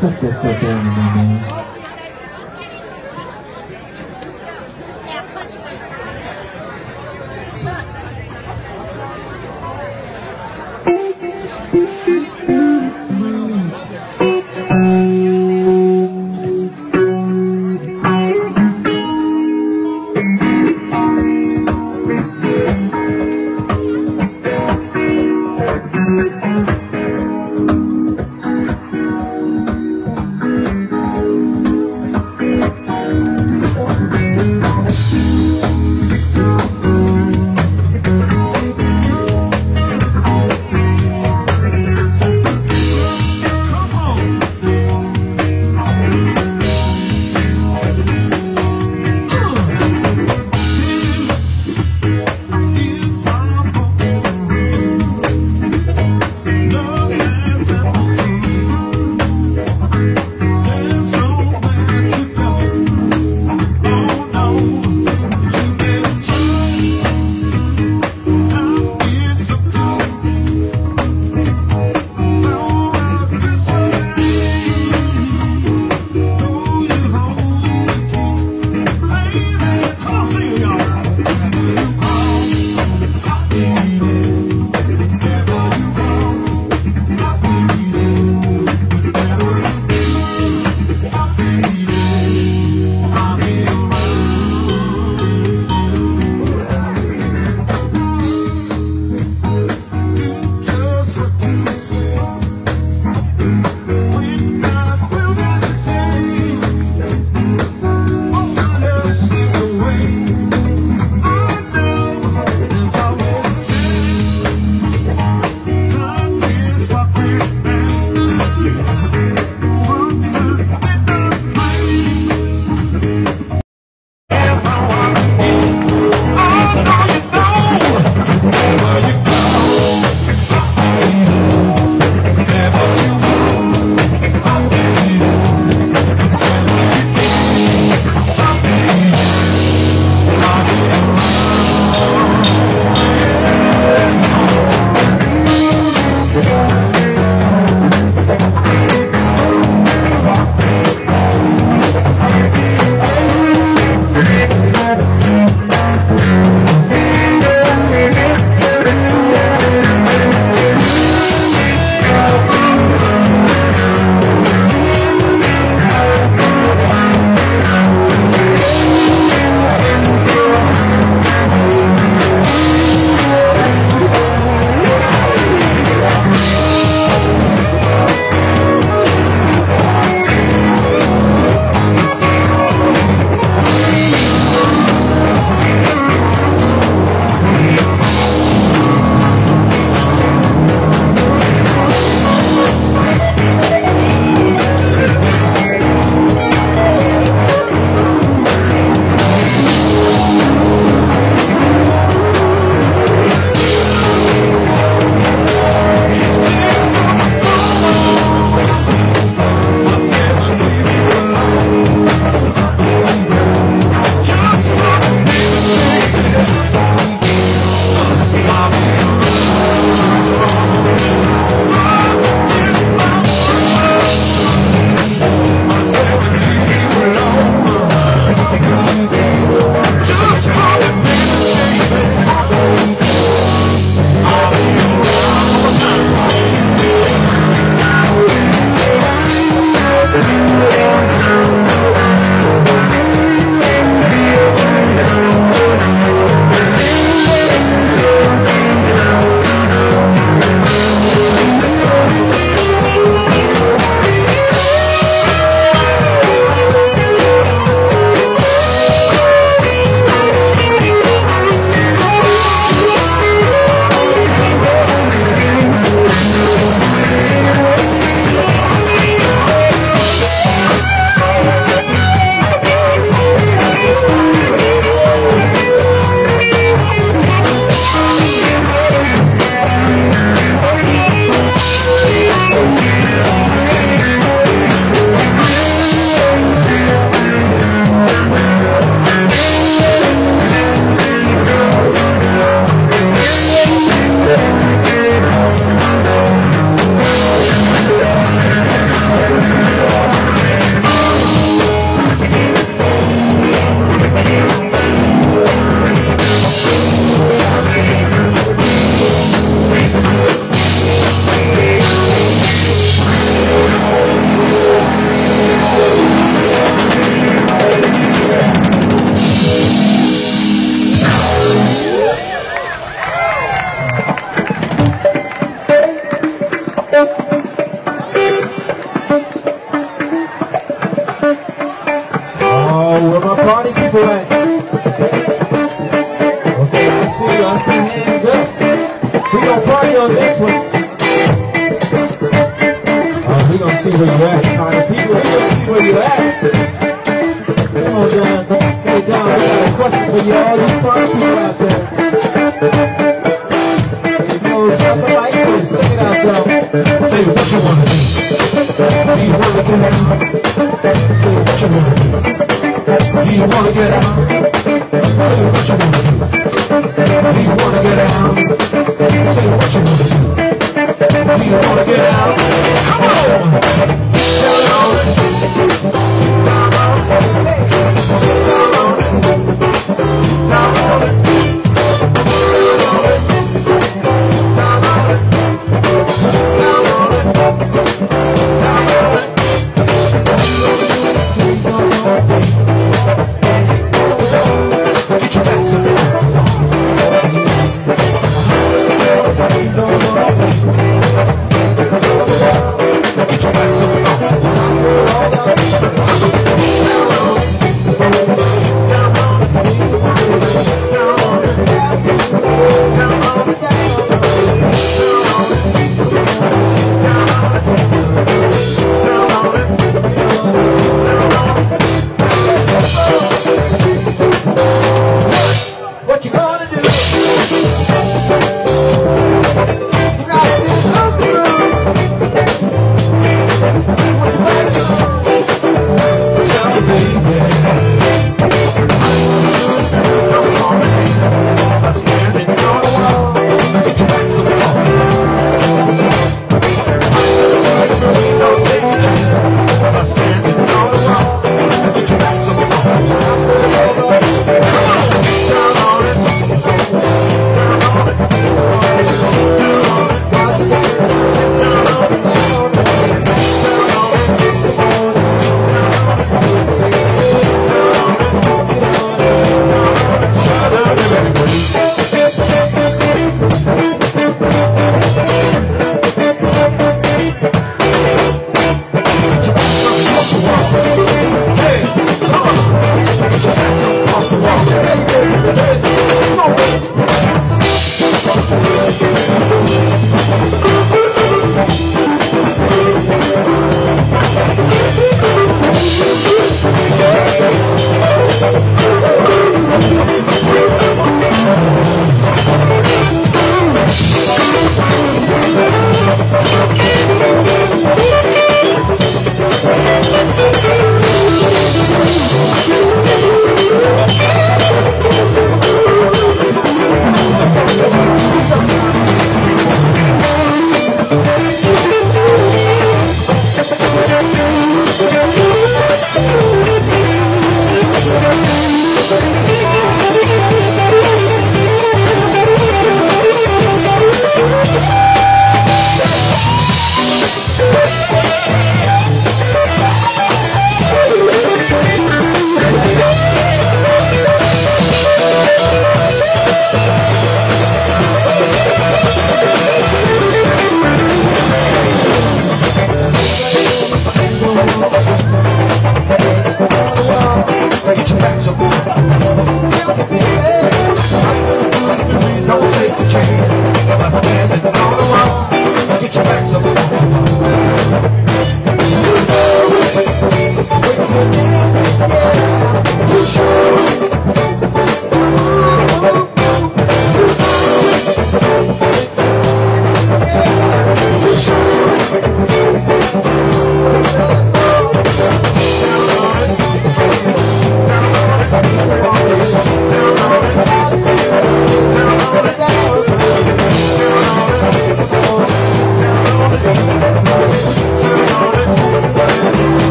stuff that, stuff in man. Hey, John, we got a question for you, all you party people out there. It goes something like this. Check it out, John. Say what you wanna do. Do you wanna get out? Say what you wanna do. Do you wanna get out? Say what you wanna do. Do you wanna get out? Say what you wanna do. Do you wanna get out? Come on! On it.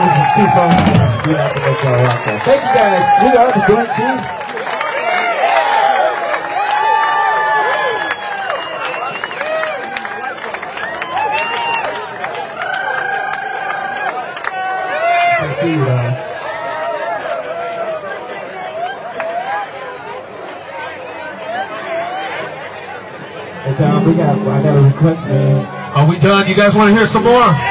That was just too fun. Have to make. Thank you guys. We are the joint team. See you, we got, I got a request, man. Are we done? You guys want to hear some more?